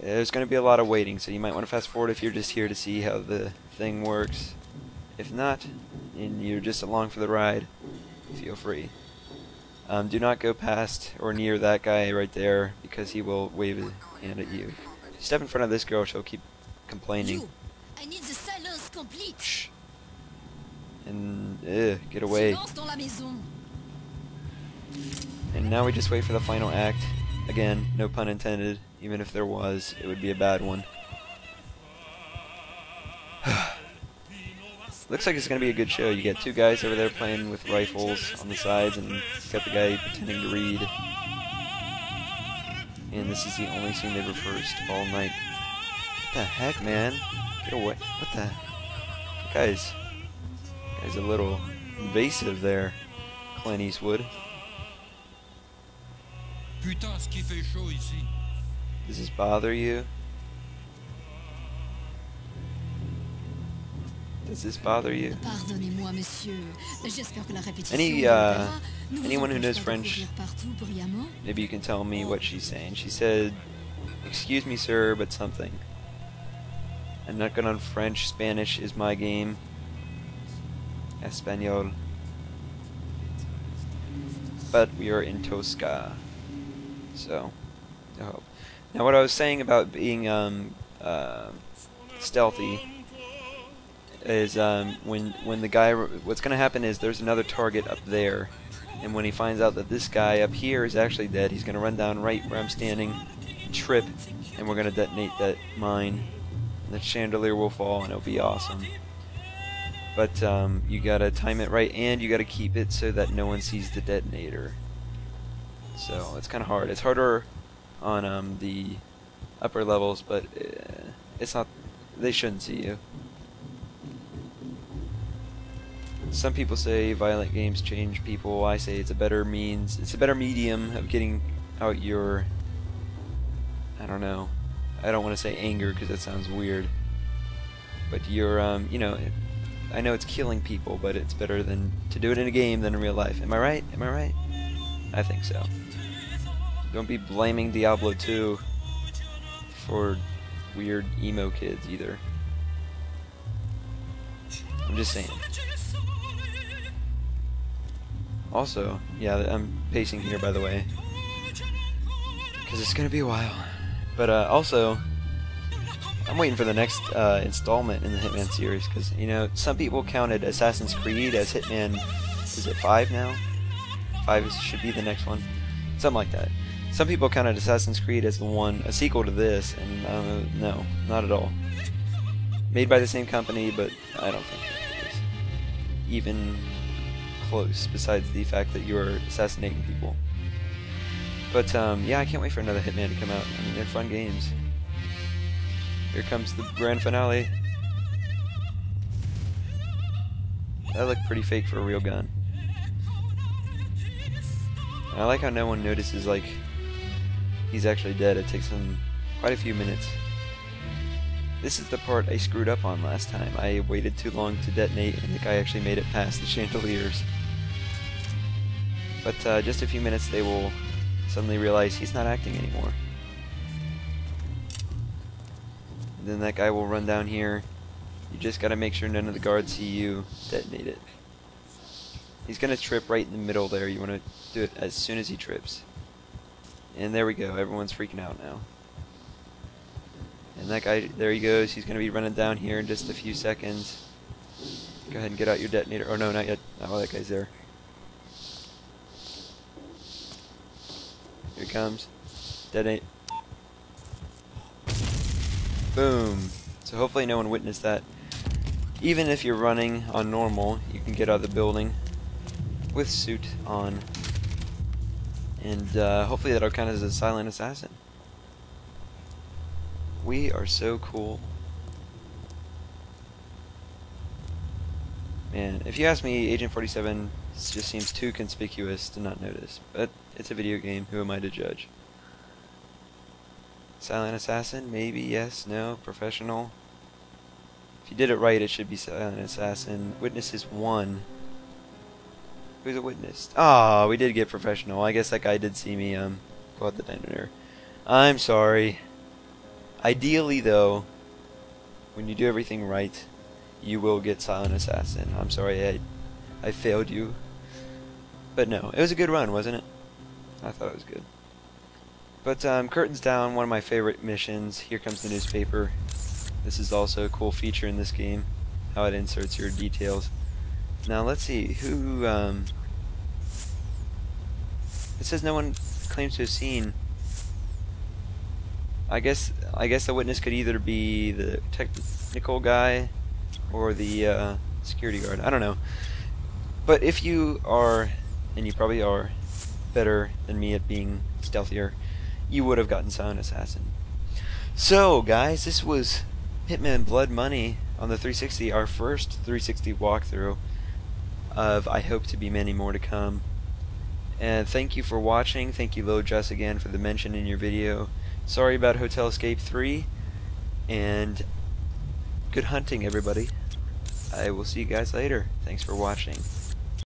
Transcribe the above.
There's going to be a lot of waiting, so you might want to fast forward if you're just here to see how the thing works. If not, and you're just along for the ride, feel free. Um, do not go past or near that guy right there because he will wave his hand at you. Step in front of this girl, she'll keep complaining. You, I need the silence complete. Shh. And ugh, get away. Silence dans la maison. And now we just wait for the final act. Again, no pun intended. Even if there was, it would be a bad one. Looks like it's going to be a good show. You get two guys over there playing with rifles on the sides, and got the guy pretending to read. And this is the only scene they've reversed all night. What the heck, man? Get away. What the? Guys. Guy's a little invasive there, Clint Eastwood. Putain, ce qui fait chaud ici. Does this bother you? Does this bother you? Pardonnez-moi, monsieur. J'espère que la répétition Any, uh, l'opéra ne vous anyone who knows French- courir partout brillamment. Maybe you can tell me what she's saying. She said, Excuse me, sir, but something. I'm not good on French. Spanish is my game. Espanol. But we are in Tosca. So, I hope. Now, what I was saying about being um, uh, stealthy is um, when when the guy what's going to happen is there's another target up there and when he finds out that this guy up here is actually dead he's going to run down right where I'm standing trip and we're going to detonate that mine. And the chandelier will fall and it'll be awesome. But um, you got to time it right and you got to keep it so that no one sees the detonator. So it's kind of hard. It's harder on um, the upper levels but uh, it's not they shouldn't see you some people say violent games change people. I say it's a better means, it's a better medium of getting out your, I don't know, I don't want to say anger because that sounds weird. But your, um, you know, I know it's killing people, but it's better than to do it in a game than in real life. Am I right? Am I right? I think so. Don't be blaming Diablo 2 for weird emo kids either. I'm just saying. Also, yeah, I'm pacing here by the way, because it's gonna be a while. But uh, also, I'm waiting for the next uh, installment in the Hitman series, because you know some people counted Assassin's Creed as Hitman. Is it five now? Five should be the next one, something like that. Some people counted Assassin's Creed as the one, a sequel to this, and uh, no, not at all. Made by the same company, but I don't think it is even close. Besides the fact that you are assassinating people. But um, yeah, I can't wait for another Hitman to come out. I mean, they're fun games. Here comes the grand finale. That looked pretty fake for a real gun. And I like how no one notices like he's actually dead. It takes him quite a few minutes. This is the part I screwed up on last time. I waited too long to detonate and the guy actually made it past the chandeliers. But uh, just a few minutes they will suddenly realize he's not acting anymore. And then that guy will run down here. You just gotta make sure none of the guards see you detonate it. He's gonna trip right in the middle there. You wanna do it as soon as he trips. And there we go. Everyone's freaking out now. And that guy, there he goes. He's gonna be running down here in just a few seconds. Go ahead and get out your detonator. Oh no, not yet. Oh, that guy's there. Here he comes. Detonate. Boom. So hopefully no one witnessed that. Even if you're running on normal, you can get out of the building with suit on. And uh, hopefully that'll count as a silent assassin. We are so cool. Man, if you ask me, Agent 47 just seems too conspicuous to not notice. But it's a video game, who am I to judge? Silent Assassin? Maybe, yes, no, professional. If you did it right, it should be Silent Assassin. Witnesses 1. Who's a witness? Ah, we did get professional. I guess that guy did see me um go out the detonator. I'm sorry. Ideally, though, when you do everything right, you will get Silent Assassin. I'm sorry I, I failed you. But no, it was a good run, wasn't it? I thought it was good. But um, curtains down, one of my favorite missions. Here comes the newspaper. This is also a cool feature in this game, how it inserts your details. Now let's see who. Um, it says no one claims to have seen. I guess I guess the witness could either be the technical guy or the uh, security guard. I don't know. But if you are, and you probably are, better than me at being stealthier, you would have gotten Silent Assassin. So, guys, this was Hitman Blood Money on the 360, our first 360 walkthrough of I hope to be many more to come. And thank you for watching. Thank you, Lil Juss, again for the mention in your video. Sorry about Hotel Escape 3, and good hunting, everybody. I will see you guys later. Thanks for watching.